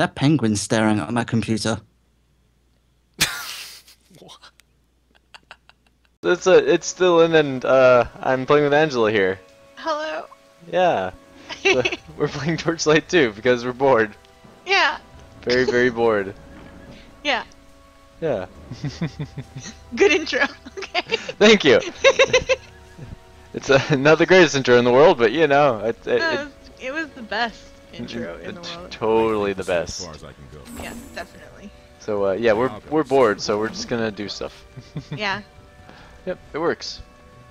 That penguin's staring at my computer. It's a, it's still in, and uh, I'm playing with Angela here. Hello. Yeah, we're playing Torchlight 2 because we're bored. Yeah. Very, very bored. Yeah. Yeah. Good intro. Okay. Thank you. It's uh, not the greatest intro in the world, but you know, it, it, No, it, it was the best intro in the it's world. totally the best. As best. far as I can go. Yeah, definitely. So uh, yeah, we're we're bored, so we're just gonna do stuff. Yeah. Yep, it works.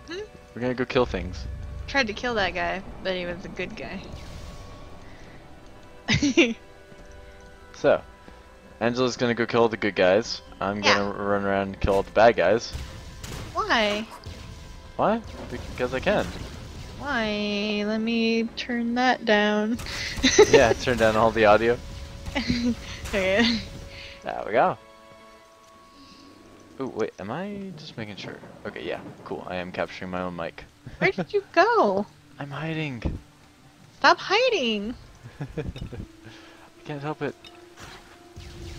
Hmm? We're gonna go kill things. Tried to kill that guy, but he was a good guy. So, Angela's gonna go kill all the good guys. I'm Yeah. gonna run around and kill all the bad guys. Why? Why? Because I can. Why? Let me turn that down. Yeah, turn down all the audio. okay. There we go. Ooh, wait, am I just making sure? Okay, yeah, cool. I am capturing my own mic. Where did you go? I'm hiding. Stop hiding. I can't help it.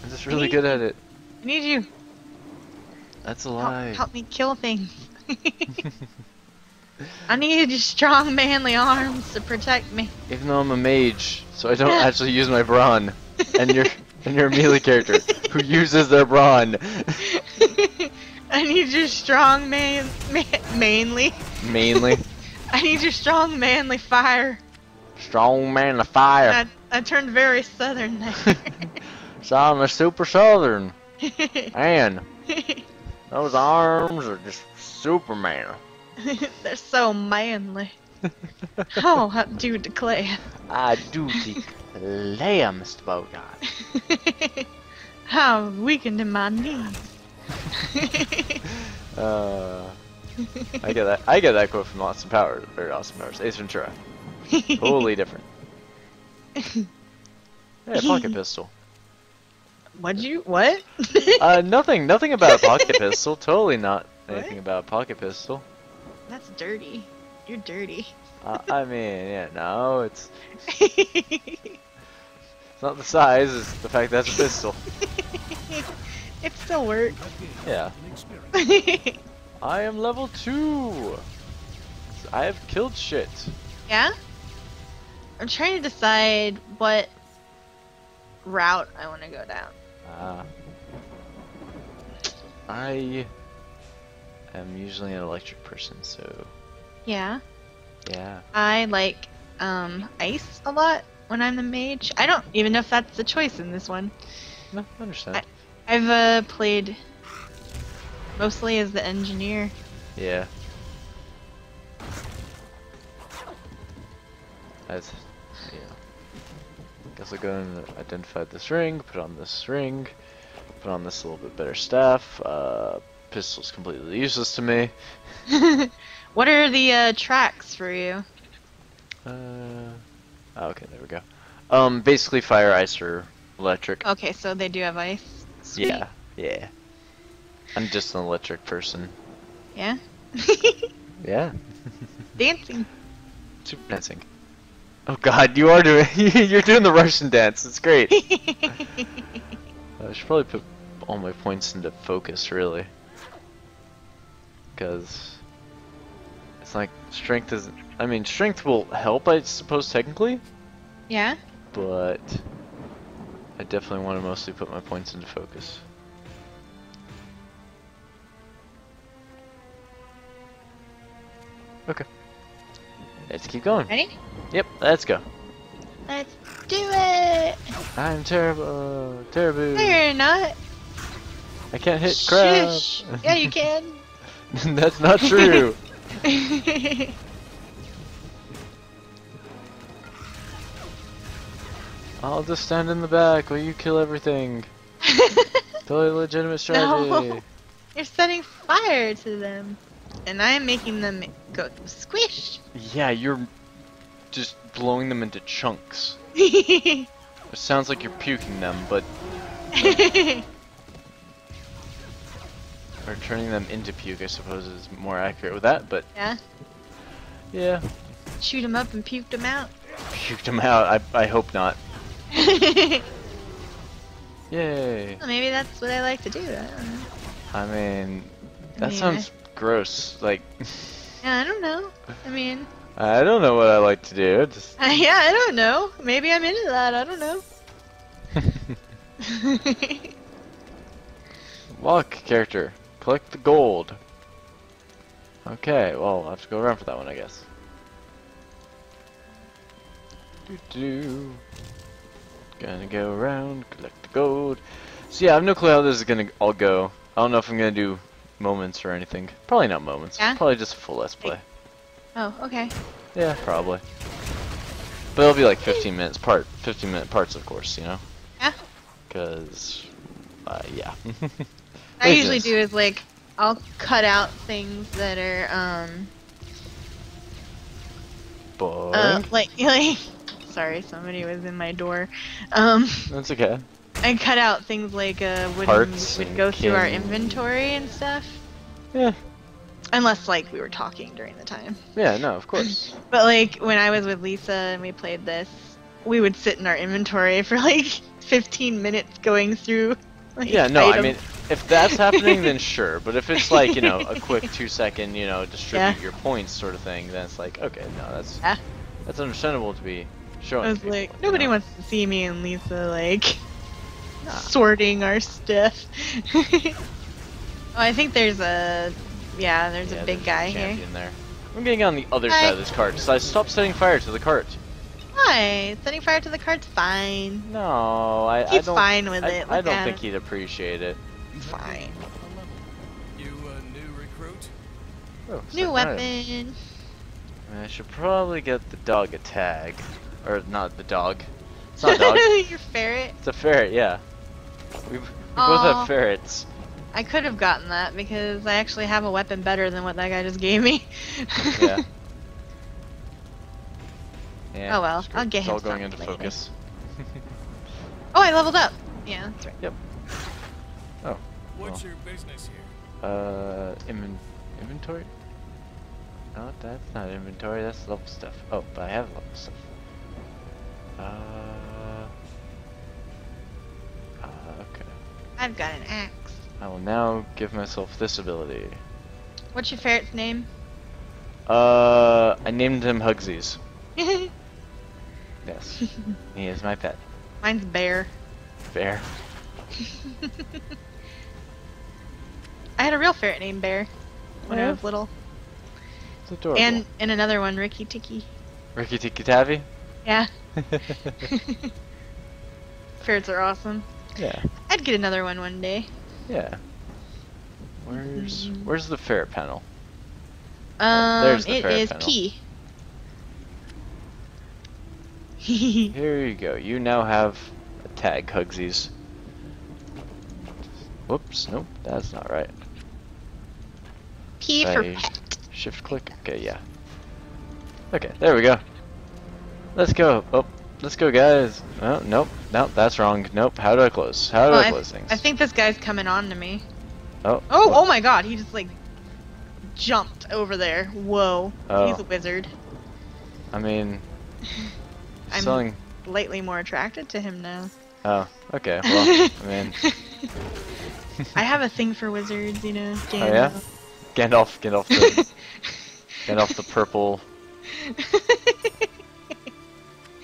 I'm just really good at it. I need you. That's a Help, lie. help me kill things. I need your strong, manly arms to protect me. Even though I'm a mage, so I don't actually use my brawn. And you're and you're a melee character who uses their brawn. I need your strong man, man mainly. Mainly. I need your strong manly fire. Strong manly fire. I, I turned very southern there. So I'm a super southern. Man, those arms are just Superman. They're so manly. Oh, I do you declare. I do declare, Mr. Bogart. How weakened in my knees. Uh, I get that. I get that quote from Austin Powers or Austin Powers, Ace Ventura. Totally different. Hey, a pocket pistol. What'd you? What? Uh, nothing. Nothing about a pocket pistol. Totally not What? anything about a pocket pistol. That's dirty. You're dirty. Uh, I mean, yeah, no, it's it's not the size. It's the fact that it's a pistol. it still works. Yeah. I am level two. I have killed shit. yeah? I'm trying to decide what route I want to go down. Ah. I am usually an electric person, so Yeah. yeah. I like um ice a lot when I'm the mage. I don't even know if that's the choice in this one. No, I understand. I've uh, played mostly as the engineer. Yeah. As yeah. Guess I'll go and identify this ring, put on this ring, put on this a little bit better staff. Uh, pistol's completely useless to me. what are the uh, tracks for you? Uh, oh, okay, there we go. Um, basically fire, ice, or electric. Okay, so they do have ice. Sweet. Yeah, yeah. I'm just an electric person. Yeah. Yeah. Dancing. Super dancing. Oh god, you are doing you're doing the Russian dance. It's great. I should probably put all my points into focus, really. Because it's like strength is. I mean, strength will help, I suppose, technically, yeah. but I definitely want to mostly put my points into focus. Okay. Let's keep going. Ready? Yep, let's go. Let's do it. I'm terrible, terrible. No, you're not. I can't hit crap. Yeah, you can. That's not true. I'll just stand in the back while you kill everything. Totally legitimate strategy. No. You're setting fire to them, and I am making them go squish. Yeah, you're just blowing them into chunks. It sounds like you're puking them, but or turning them into puke, I suppose, is more accurate with that. But yeah. yeah, Shoot them up and puke them out. puked them out. I I hope not. Yay! Well, maybe that's what I like to do. I don't know. I mean, I that mean, sounds gross. Like, Yeah, I don't know. I mean, I don't know what I like to do. Just I, yeah, I don't know. Maybe I'm into that. I don't know. Luck character. Collect the gold. Okay, well, I'll have to go around for that one, I guess. Do do. Gonna go around, collect the gold. So yeah, I have no clue how this is gonna all go. I don't know if I'm gonna do moments or anything. Probably not moments. Yeah? Probably just a full let's play. oh, okay. Yeah, probably. But it'll be like 15 minutes part, 15 minute parts, of course, you know. Yeah. Cause, uh, yeah. I usually do is like I'll cut out things that are um uh like like sorry somebody was in my door um That's okay. I cut out things like uh we would go through our inventory and stuff Yeah. unless like we were talking during the time Yeah, no, of course. but like when I was with Lisa and we played this we would sit in our inventory for like 15 minutes going through like, Yeah, no, I mean, if that's happening, then sure. But if it's like, you know, a quick two second, you know, distribute Yeah. your points sort of thing, then it's like, okay, no, that's Yeah. that's understandable to be showing. I was people, like, you nobody know? wants to see me and Lisa like Nah. sorting our stuff. oh, I think there's a yeah, there's Yeah, a big there's guy here. champion there. I'm getting on the other Hi. side of this cart, so I stopped setting fire to the cart. Hi, setting fire to the cart's fine. No, I, I He's don't. fine with I, it. I Look don't think he'd appreciate it. Fine. You a new recruit? Oh, New like, alright. weapon. I should probably get the dog a tag, or not the dog. It's not a dog. Your ferret. it's a ferret. Yeah. We, we both have ferrets. I could have gotten that because I actually have a weapon better than what that guy just gave me. Yeah. Yeah. Oh well, I'll it. get it's him all going into later. focus. oh, I leveled up. Yeah, that's right. What's Well. your business here? Uh, inven inventory? No, that's not inventory. That's level stuff. Oh, but I have level stuff. Uh. Uh, okay. I've got an axe. I will now give myself this ability. What's your ferret's name? Uh, I named him Hugsies. Yes, he is my pet. Mine's Bear. Bear. I had a real ferret named Bear when I was little. It's adorable. And and another one, Ricky Ticky. Ricky Tikki Tavi. Yeah. Ferrets are awesome. yeah, I'd get another one one day. yeah. Where's Mhm. Where's the ferret panel? Um, there's the it ferret is panel. P. Here you go. You now have a tag, Hugsies. Whoops, nope, that's not right. P for pet. Shift click. Okay, yeah. Okay, there we go. Let's go. Oh, let's go, guys. Oh, nope, nope, that's wrong. Nope. How do I close? How do Oh, I I, close things? I think this guy's coming on to me. Oh. Oh, what? oh my god, he just like jumped over there. Whoa. Oh. He's a oh. wizard. I mean, I'm selling. slightly more attracted to him now. Oh, okay. Well, I mean, I have a thing for wizards, you know. Oh, yeah? Gandalf, Gandalf the, Gandalf the purple.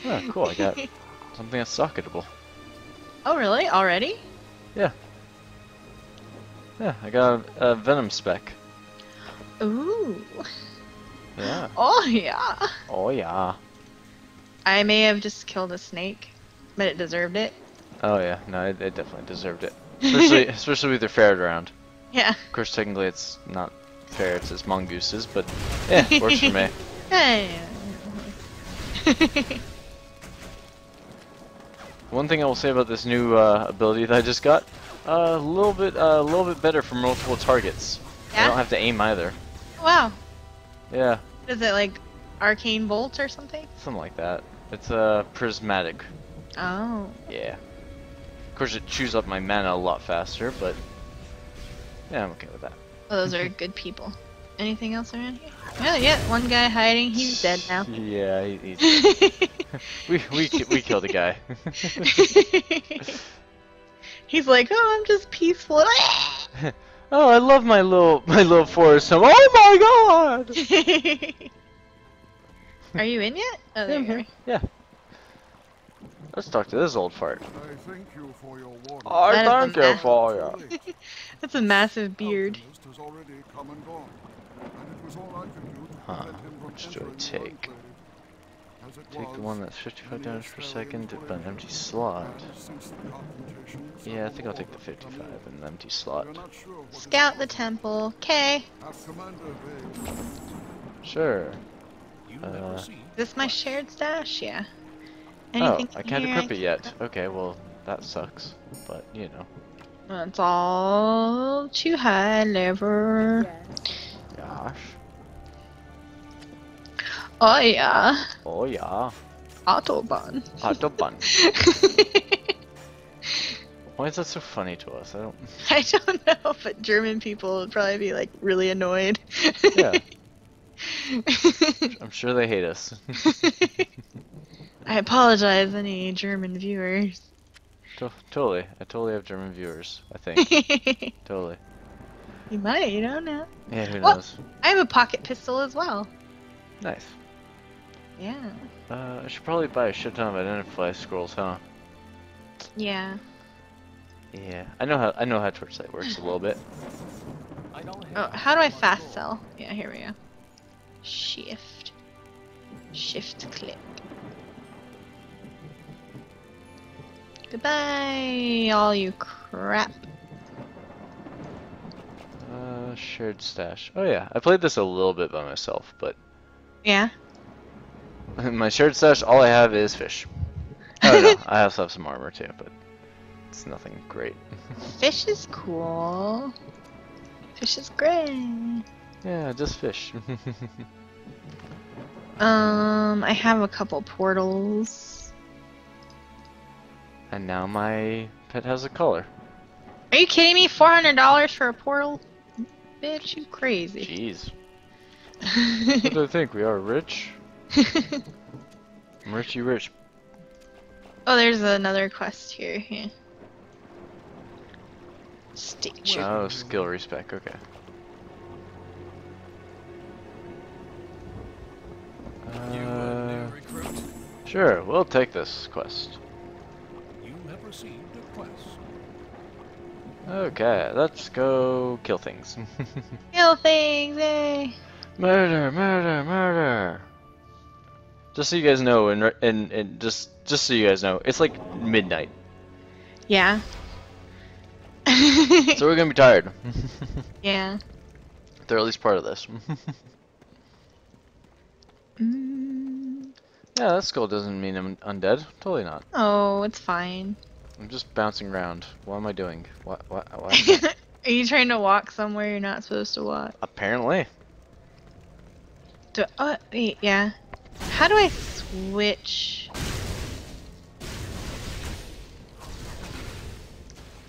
Oh, cool. I got something that's socketable. oh, really? Already? Yeah. Yeah, I got a, a venom spec. Ooh. Yeah. Oh, yeah. Oh yeah. I may have just killed a snake, but it deserved it. Oh yeah. No, it, it definitely deserved it. Especially, especially with their ferret around. Yeah. Of course, technically it's not ferrets, it's mongooses, but yeah, works for me. One thing I will say about this new uh, ability that I just got, uh, a little bit, uh, a little bit better for multiple targets. Yeah? I don't have to aim either. wow. Yeah, Is it like arcane bolt or something? something like that. It's uh, prismatic. Oh. Yeah. Of course, it chews up my mana a lot faster, but yeah, I'm okay with that. Oh, those are good people. Anything else around here? Yeah, yeah. One guy hiding. He's dead now. Yeah, he, he's, we we we killed a guy. He's like, oh, I'm just peaceful. Oh, I love my little my little forest home. Oh my god! Are you in yet? Oh, there you are. Yeah. Let's talk to this old fart. I thank you for your warning. I That is thank you for ya. Too late. That's a massive beard. Alchemist has already come and gone, and it was all I could do to Huh, prevent him from which do I take? enclave. As it Take the one that's 55 damage per second, but an empty slot. and since the confrontation, Yeah, I think I'll take the 55 and the empty slot. We're not sure what it Scout the temple. Okay. At Commander Bay, Sure. You Uh. Is this my shared stash? Yeah. Oh, I can't equip I it yet. equip? Okay, well, that sucks. But, you know. That's all too high level. Gosh. Oh yeah. Oh, yeah. Autobahn. Autobahn. Why is that so funny to us? I don't. I don't know, but German people would probably be like really annoyed. Yeah. I'm sure they hate us. I apologize, any German viewers. To- totally. I totally have German viewers. I think. totally. you might, you don't know. Yeah, who knows? I have a pocket pistol as well. Nice. Yeah. Uh, I should probably buy a shit ton of identify scrolls, huh? Yeah. Yeah. I know how I know how Torchlight works a little bit. Oh, how do I fast sell? Yeah, here we go. Shift. Shift click. Goodbye, all you crap. Uh, shared stash. Oh yeah, I played this a little bit by myself, but Yeah. my shared stash, all I have is fish. Oh no, I also have some armor too, but it's nothing great. Fish is cool. Fish is great. yeah, just fish. Um, I have a couple portals. And now my pet has a color. Are you kidding me? Four hundred dollars for a portal? Bitch, you crazy. Jeez. What do I think? We are rich? I'm richy rich. oh, there's another quest here. Yeah. State Oh, skill respec, okay. Uh, sure, we'll take this quest. You have received a quest. Okay, let's go kill things. kill things, eh? murder, murder, murder. Just so you guys know, and and and just just so you guys know, it's like midnight, Yeah. so we're gonna be tired. yeah. They're at least part of this. Mm. yeah, that skull doesn't mean I'm undead. Totally not. Oh, it's fine. I'm just bouncing around. What am I doing? What? What? what? Are you trying to walk somewhere you're not supposed to walk? Apparently. Do, oh, wait, yeah. How do I switch?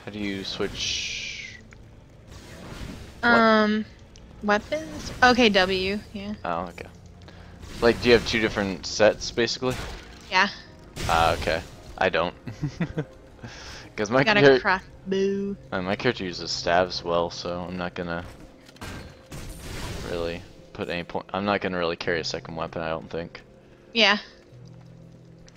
How do you switch? What? Um, weapons? Okay, W, yeah. Oh, okay. Like, do you have two different sets, basically? Yeah. Ah, okay. I don't. Because my, Got crossbow. uh, my character uses staves well, so I'm not gonna really put any point. I'm not gonna really carry a second weapon, I don't think. Yeah.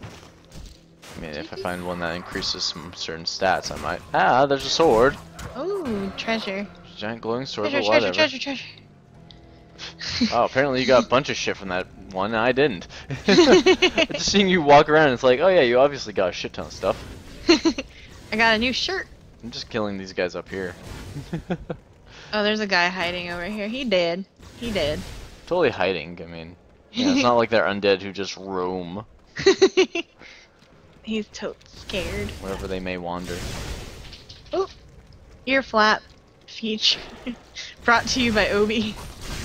I mean, if I find one that increases some certain stats, I might. Ah, there's a sword. Ooh, treasure. Giant glowing sword, Treasure, but treasure, treasure, treasure. Oh, apparently you got a bunch of shit from that one, and I didn't. Just seeing you walk around, it's like, oh yeah, you obviously got a shit ton of stuff. I got a new shirt. I'm just killing these guys up here. Oh, there's a guy hiding over here. He did. He did. totally hiding. I mean, yeah, it's not like they're undead who just roam He's totes scared. wherever they may wander. Oh, Ear flap feature. Brought to you by Obi.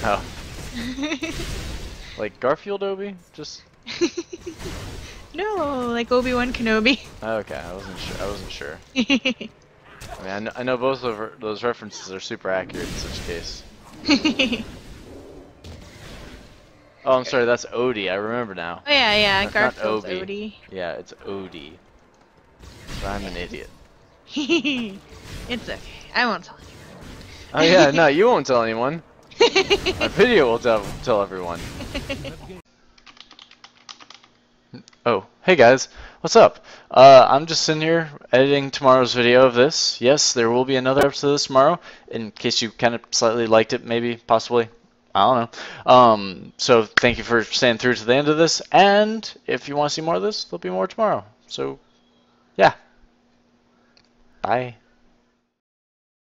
Oh, like Garfield Obi? Just no, like Obi Wan Kenobi. Oh, okay. I wasn't sure. I wasn't sure. I mean, I know, I know both of those references are super accurate in such case. Oh, I'm sorry. That's Odie. I remember now. Oh yeah, yeah, That's not Garfield's Obi. Odie. Yeah, it's Odie. So I'm an idiot. it's okay. I won't tell anyone. Oh yeah, no, you won't tell anyone. My video will tell tell everyone. Oh, hey guys, what's up? Uh, I'm just sitting here editing tomorrow's video of this. Yes, there will be another episode of this tomorrow, in case you kind of slightly liked it, maybe, possibly. I don't know. Um, so thank you for staying through to the end of this, and if you want to see more of this, there'll be more tomorrow. So, yeah. Bye.